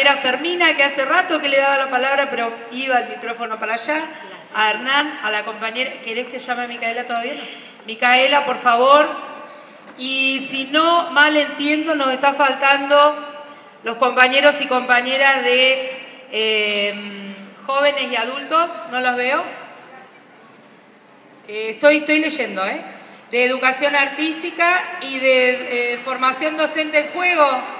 compañera Fermina, que hace rato que le daba la palabra, pero iba el micrófono para allá. A Hernán, a la compañera. ¿Querés que llame a Micaela todavía? Micaela, por favor. Y si no mal entiendo, nos está faltando los compañeros y compañeras de eh, jóvenes y adultos. ¿No los veo? Eh, estoy, estoy leyendo, ¿eh? De educación artística y de eh, formación docente en juego.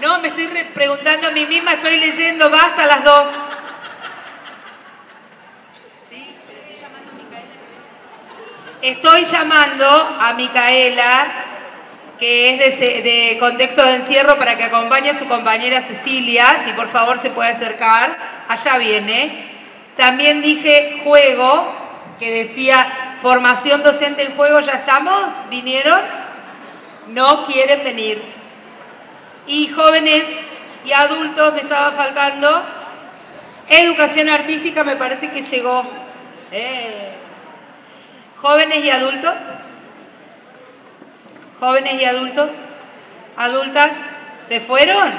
No, me estoy preguntando a mí misma, estoy leyendo, basta las dos. Sí, pero estoy llamando a Micaela Estoy llamando a Micaela, que es de, de, contexto de encierro, para que acompañe a su compañera Cecilia, si por favor se puede acercar. Allá viene. También dije juego, que decía formación docente en juego, ¿ya estamos? ¿Vinieron? No quieren venir y jóvenes y adultos me estaba faltando. Educación artística me parece que llegó. Eh. Jóvenes y adultos. Jóvenes y adultos. Adultas. ¿Se fueron?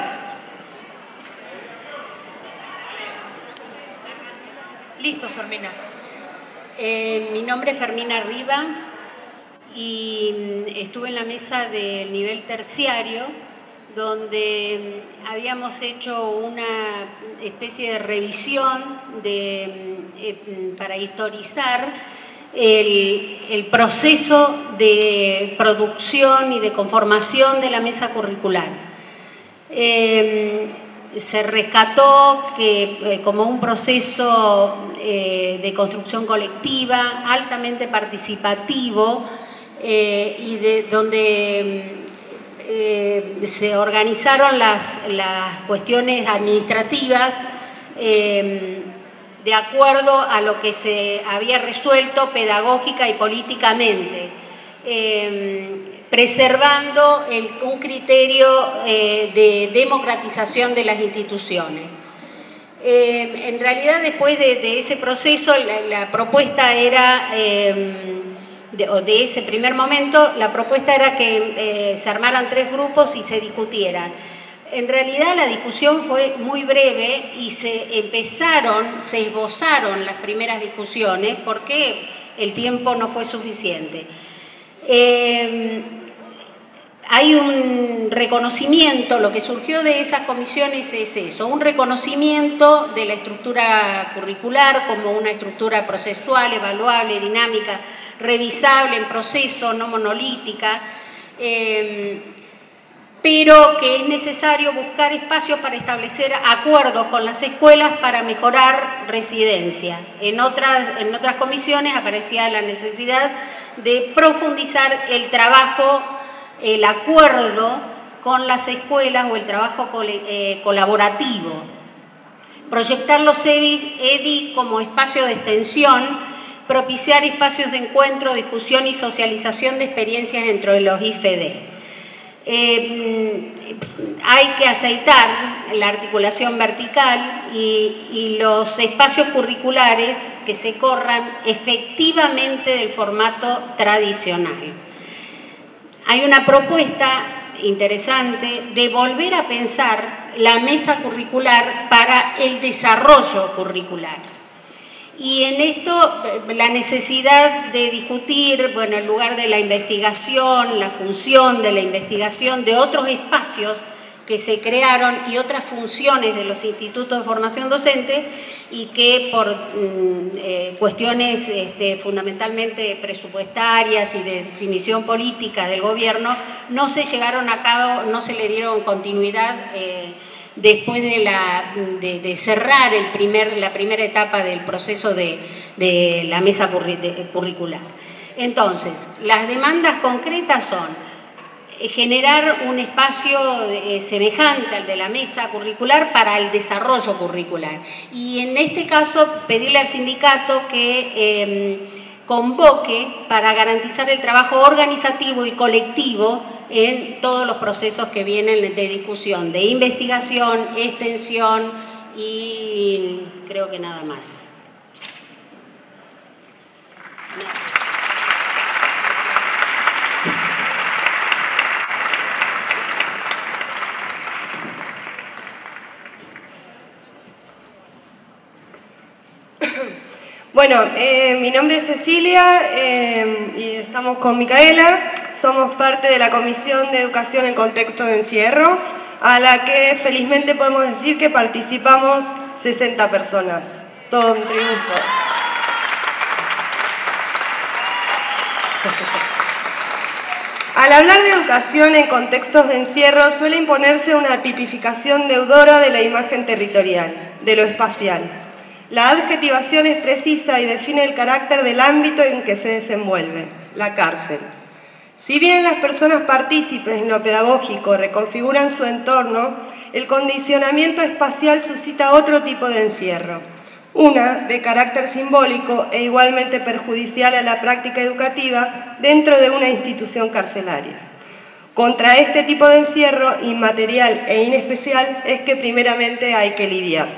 Listo, Fermina. Eh, mi nombre es Fermina Rivas y mm, estuve en la mesa del nivel terciario donde habíamos hecho una especie de revisión eh, para historizar el, proceso de producción y de conformación de la mesa curricular. Em, se rescató que eh, como un proceso eh, de construcción colectiva altamente participativo y de, donde eh, se organizaron las, cuestiones administrativas eh, de acuerdo a lo que se había resuelto pedagógica y políticamente, eh, preservando un criterio de democratización de las instituciones. en realidad, después de, ese proceso, la propuesta era de, ese primer momento, la propuesta era que eh, se armaran tres grupos y se discutieran. En realidad la discusión fue muy breve y se empezaron, se esbozaron las primeras discusiones porque el tiempo no fue suficiente. Eh, hay un reconocimiento, lo que surgió de esas comisiones es eso, un reconocimiento de la estructura curricular como una estructura procesual, evaluable, dinámica, revisable en proceso, no monolítica, eh, pero que es necesario buscar espacios para establecer acuerdos con las escuelas para mejorar residencia. En otras, en otras comisiones aparecía la necesidad de profundizar el trabajo, el acuerdo con las escuelas o el trabajo eh, colaborativo. Proyectar los EDI como espacio de extensión propiciar espacios de encuentro, discusión y socialización de experiencias dentro de los IFD. Eh, hay que aceitar la articulación vertical y, los espacios curriculares que se corran efectivamente del formato tradicional. Hay una propuesta interesante de volver a pensar la mesa curricular para el desarrollo curricular. Y en esto la necesidad de discutir, bueno, el lugar de la investigación, la función de la investigación, de otros espacios que se crearon y otras funciones de los institutos de formación docente y que por mm, eh, cuestiones este, fundamentalmente presupuestarias y de definición política del gobierno no se llevaron a cabo, no se le dieron continuidad. Eh, después de, la, de, cerrar la primera etapa del proceso de, la mesa curricular. Entonces, las demandas concretas son generar un espacio eh, semejante al de la mesa curricular para el desarrollo curricular. Y en este caso, pedirle al sindicato que em, convoque para garantizar el trabajo organizativo y colectivo en todos los procesos que vienen de discusión, de investigación, extensión y creo que nada más. Bueno, eh, mi nombre es Cecilia eh, y estamos con Micaela. Somos parte de la Comisión de Educación en Contexto de Encierro, a la que felizmente podemos decir que participamos 60 personas. Todo un triunfo. Al hablar de educación en contextos de encierro suele imponerse una tipificación deudora de la imagen territorial, de lo espacial. La adjetivación es precisa y define el carácter del ámbito en que se desenvuelve, la cárcel. Si bien las personas partícipes en lo pedagógico reconfiguran su entorno, el condicionamiento espacial suscita otro tipo de encierro, una de carácter simbólico e igualmente perjudicial a la práctica educativa dentro de una institución carcelaria. Contra este tipo de encierro inmaterial e inespecial es que primeramente hay que lidiar.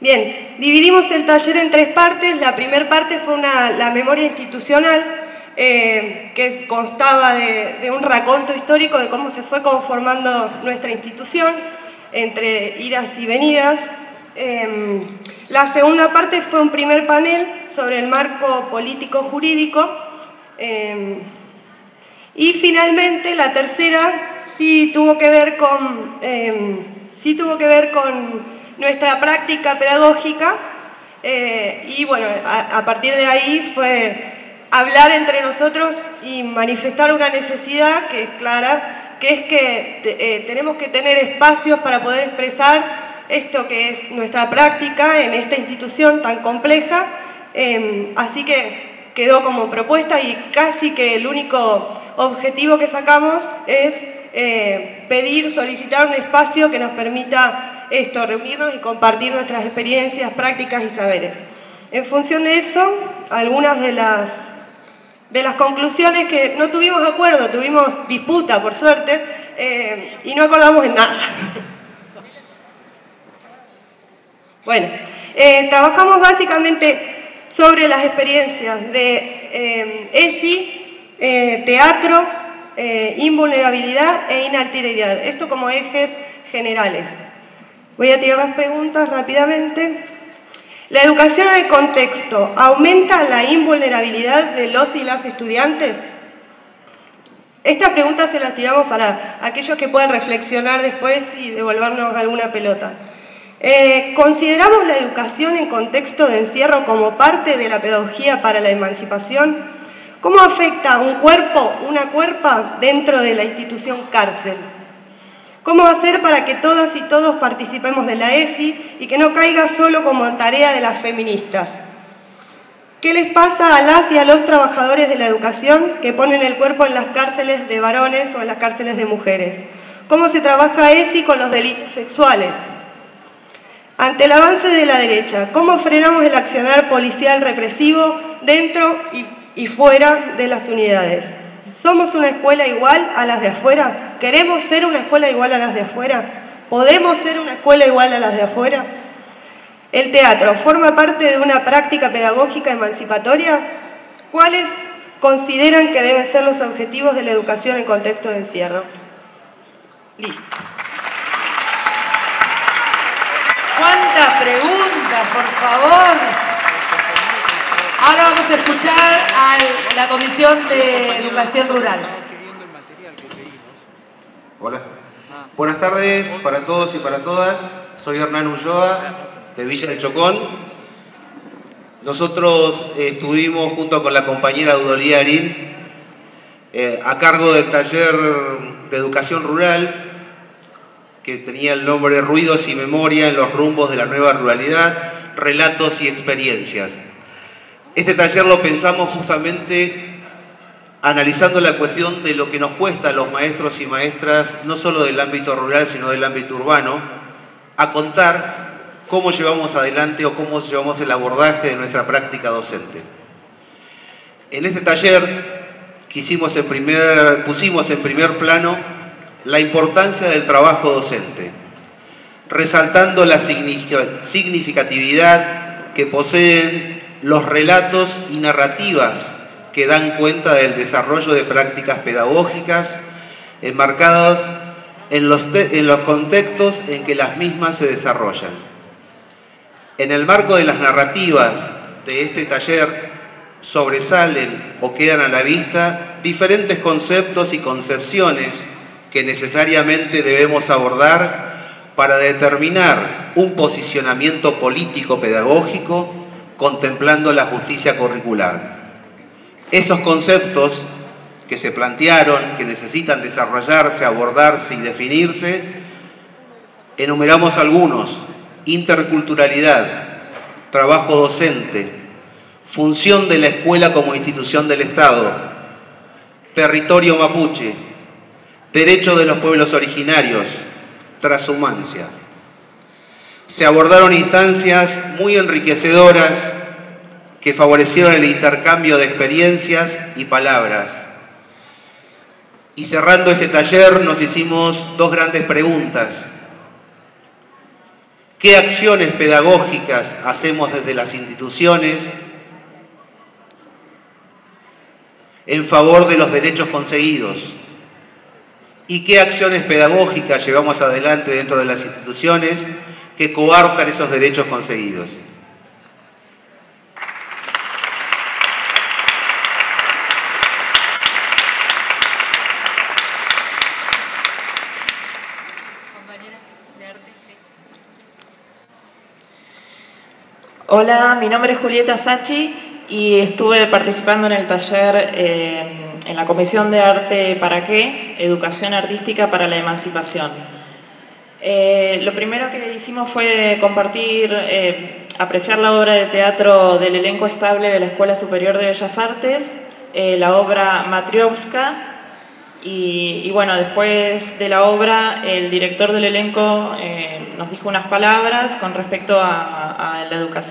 Bien, dividimos el taller en tres partes. La primera parte fue la memoria institucional, eh, que constaba de, un raconto histórico de cómo se fue conformando nuestra institución, entre idas y venidas, Em, la segunda parte fue un primer panel sobre el marco político-jurídico. Em, y finalmente la tercera sí tuvo que ver con, em, sí tuvo que ver con nuestra práctica pedagógica. Eh, y bueno, a, partir de ahí fue hablar entre nosotros y manifestar una necesidad que es clara, que es que eh, tenemos que tener espacios para poder expresar esto que es nuestra práctica en esta institución tan compleja. Em, así que quedó como propuesta y casi que el único objetivo que sacamos es eh, pedir, solicitar un espacio que nos permita esto, reunirnos y compartir nuestras experiencias, prácticas y saberes. En función de eso, algunas de las, de las conclusiones que no tuvimos acuerdo, tuvimos disputa por suerte, eh, y no acordamos en nada. Bueno, eh, trabajamos básicamente sobre las experiencias de eh, ESI, teatro, invulnerabilidad e inalterabilidad. Esto como ejes generales. Voy a tirar las preguntas rápidamente. ¿La educación en el contexto aumenta la invulnerabilidad de los y las estudiantes? Estas preguntas se las tiramos para aquellos que puedan reflexionar después y devolvernos alguna pelota. Eh, ¿Consideramos la educación en contexto de encierro como parte de la pedagogía para la emancipación? ¿Cómo afecta un cuerpo, una cuerpa dentro de la institución cárcel? ¿Cómo hacer para que todas y todos participemos de la ESI y que no caiga solo como tarea de las feministas? ¿Qué les pasa a las y a los trabajadores de la educación que ponen el cuerpo en las cárceles de varones o en las cárceles de mujeres? ¿Cómo se trabaja ESI con los delitos sexuales? Ante el avance de la derecha, ¿cómo frenamos el accionar policial represivo dentro y, fuera de las unidades? ¿Somos una escuela igual a las de afuera? ¿Queremos ser una escuela igual a las de afuera? ¿Podemos ser una escuela igual a las de afuera? ¿El teatro forma parte de una práctica pedagógica emancipatoria? ¿Cuáles consideran que deben ser los objetivos de la educación en contexto de encierro? Listo. ¿Cuántas preguntas, por favor? Ahora vamos a escuchar a la Comisión de Educación Rural. Hola. Buenas tardes para todos y para todas. Soy Hernán Ulloa, de Villa del Chocón. Nosotros eh, estuvimos junto con la compañera Udolía Arín eh, a cargo del taller de educación rural que tenía el nombre Ruidos y Memoria en los rumbos de la nueva ruralidad, relatos y experiencias. Este taller lo pensamos justamente analizando la cuestión de lo que nos cuesta a los maestros y maestras, no solo del ámbito rural, sino del ámbito urbano, a contar cómo llevamos adelante o cómo llevamos el abordaje de nuestra práctica docente. En este taller quisimos en primer, pusimos en primer plano la importancia del trabajo docente, resaltando la significatividad que poseen los relatos y narrativas que dan cuenta del desarrollo de prácticas pedagógicas enmarcadas en los, en los contextos en que las mismas se desarrollan. En el marco de las narrativas de este taller sobresalen o quedan a la vista diferentes conceptos y concepciones que necesariamente debemos abordar para determinar un posicionamiento político pedagógico contemplando la justicia curricular. Esos conceptos que se plantearon, que necesitan desarrollarse, abordarse y definirse, enumeramos algunos. Interculturalidad, trabajo docente, función de la escuela como institución del Estado, territorio mapuche, derecho de los pueblos originarios, transhumancia. Se abordaron instancias muy enriquecedoras que favorecieron el intercambio de experiencias y palabras. Y cerrando este taller nos hicimos dos grandes preguntas. ¿Qué acciones pedagógicas hacemos desde las instituciones en favor de los derechos conseguidos? ¿Y qué acciones pedagógicas llevamos adelante dentro de las instituciones que coartan esos derechos conseguidos? Hola, mi nombre es Julieta Sachi y estuve participando en el taller eh, en la Comisión de Arte para qué, Educación Artística para la Emancipación. Eh, lo primero que hicimos fue compartir, eh, apreciar la obra de teatro del elenco estable de la Escuela Superior de Bellas Artes, la obra Matriovska, y, bueno, después de la obra, el director del elenco nos dijo unas palabras con respecto a la educación.